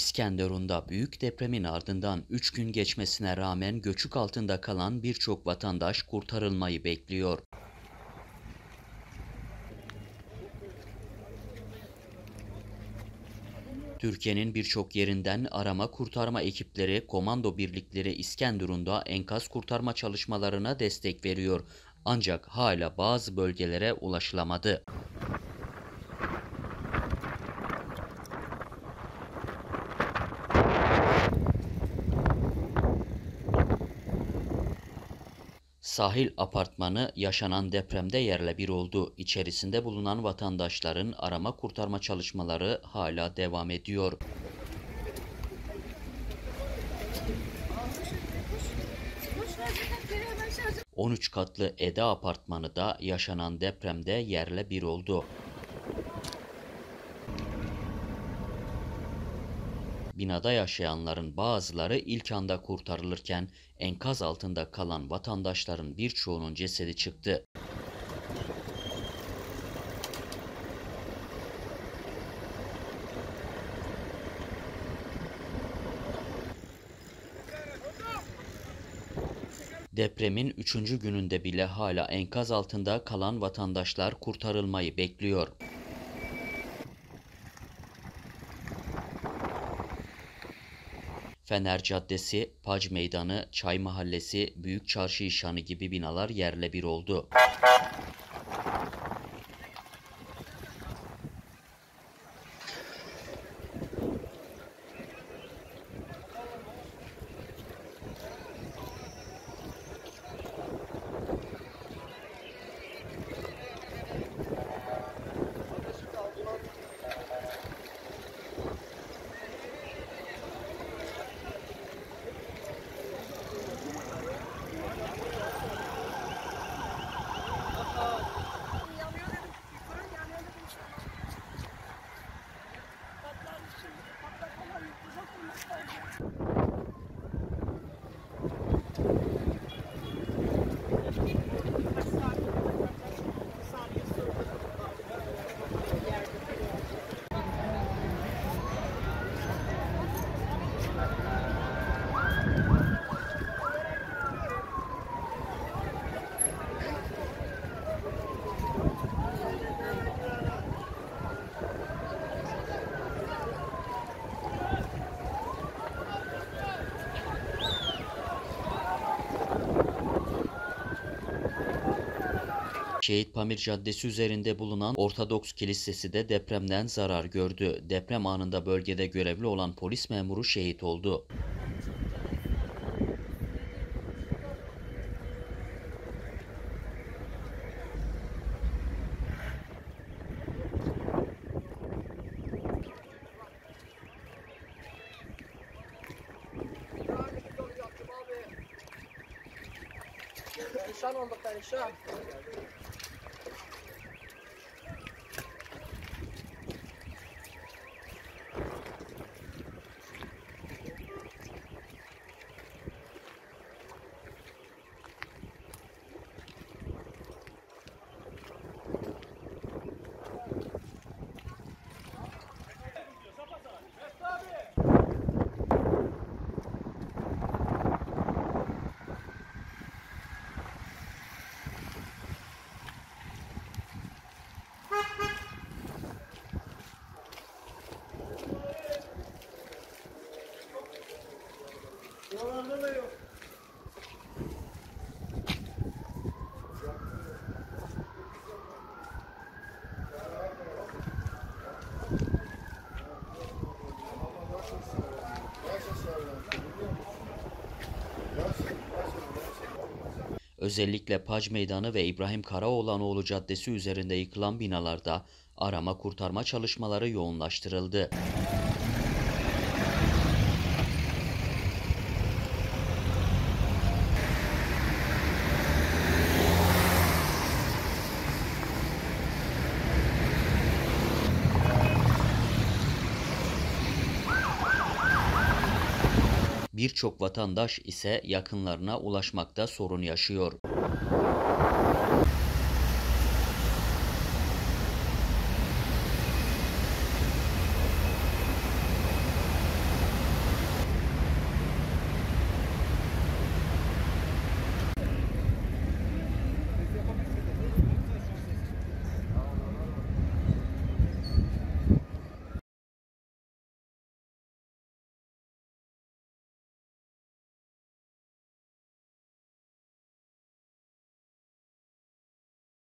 İskenderun'da büyük depremin ardından 3 gün geçmesine rağmen göçük altında kalan birçok vatandaş kurtarılmayı bekliyor. Türkiye'nin birçok yerinden arama kurtarma ekipleri, komando birlikleri İskenderun'da enkaz kurtarma çalışmalarına destek veriyor. Ancak hala bazı bölgelere ulaşılamadı. Sahil apartmanı yaşanan depremde yerle bir oldu. İçerisinde bulunan vatandaşların arama kurtarma çalışmaları hala devam ediyor. Boş ver zaten geri hemen şarjı 13 katlı Eda apartmanı da yaşanan depremde yerle bir oldu. Binada yaşayanların bazıları ilk anda kurtarılırken enkaz altında kalan vatandaşların birçoğunun cesedi çıktı. Depremin 3. gününde bile hala enkaz altında kalan vatandaşlar kurtarılmayı bekliyor. Fener Caddesi, Pac Meydanı, Çay Mahallesi, Büyük Çarşı İşhanı gibi binalar yerle bir oldu. Şehit Pamir Caddesi üzerinde bulunan Ortodoks Kilisesi de depremden zarar gördü. Deprem anında bölgede görevli olan polis memuru şehit oldu. Perişan olduk perişan. Özellikle Pac Meydanı ve İbrahim Karaoğlanoğlu Caddesi üzerinde yıkılan binalarda arama kurtarma çalışmaları yoğunlaştırıldı. Birçok vatandaş ise yakınlarına ulaşmakta sorun yaşıyor.